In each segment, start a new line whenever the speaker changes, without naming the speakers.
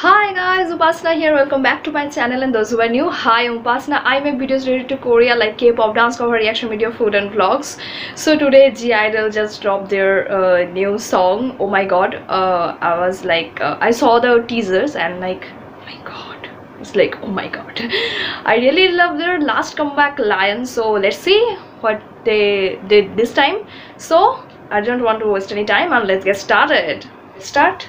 Hi guys, Upasana here. Welcome back to my channel and those who are new. Hi, I'm Upasana. I make videos related to Korea like K-pop, dance cover, reaction video, food and vlogs. So today (G)I-DLE just dropped their uh, new song. Oh my god. Uh, I was like, uh, I saw the teasers and like, oh my god. It's like, oh my god. I really love their last comeback Lion. So let's see what they did this time. So I don't want to waste any time and let's get started. Start.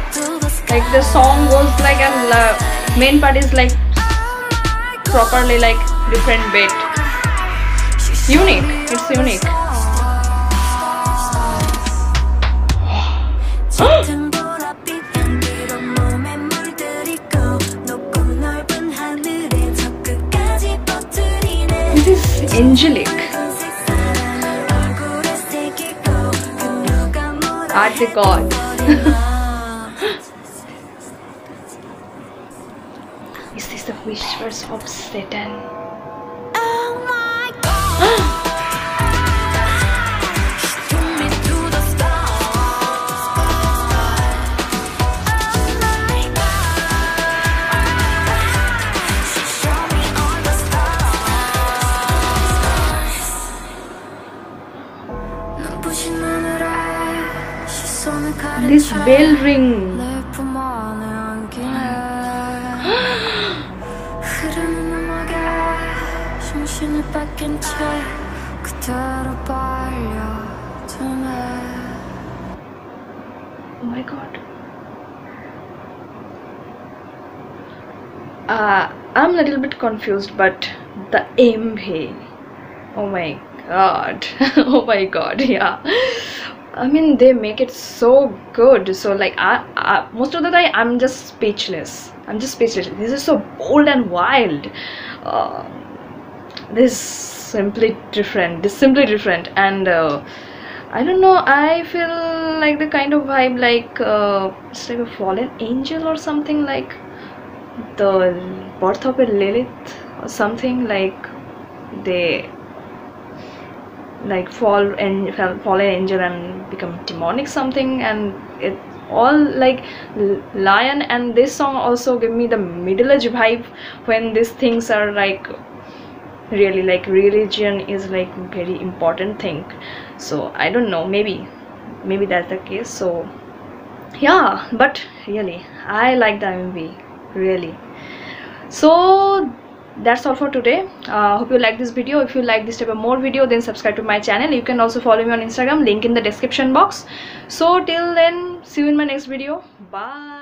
like the song goes like and main part is like properly like different beat unique. It's unique. This is angelic. Art god. the whispers of Satan?
Oh my God She took me 뺏긴 채 그대로
Oh my god. Uh, I'm a little bit confused, but the MV. Oh my god. oh my god, yeah. I mean, they make it so good. So, like, I, I, most of the time, I'm just speechless. I'm just speechless. This is so bold and wild. Uh, this simply different. This simply different. And uh, I don't know. I feel like the kind of vibe like uh, it's like a fallen angel or something like the birth of a Lilith or something like they like fall and fall- fallen angel and become demonic something and it all like lion and this song also give me the middle age vibe when these things are like really like religion is like very important thing. So i don't know maybe maybe that's the case. So yeah but really i like the mv really. So that's all for today. Uh, hope you like this video. If you like this type of more video then subscribe to my channel. You can also follow me on instagram link in the description box. So till then see you in my next video. Bye